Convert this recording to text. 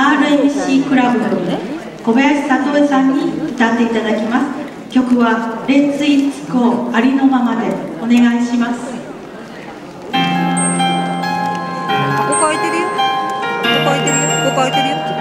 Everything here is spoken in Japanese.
RMC クラブの小林聡恵さんに歌っていただきます。曲は「レッツ・イッツ・ゴーありのままで」お願いします。ここ空いてるよ。ここ空いてるよ。ここ空いてるよ。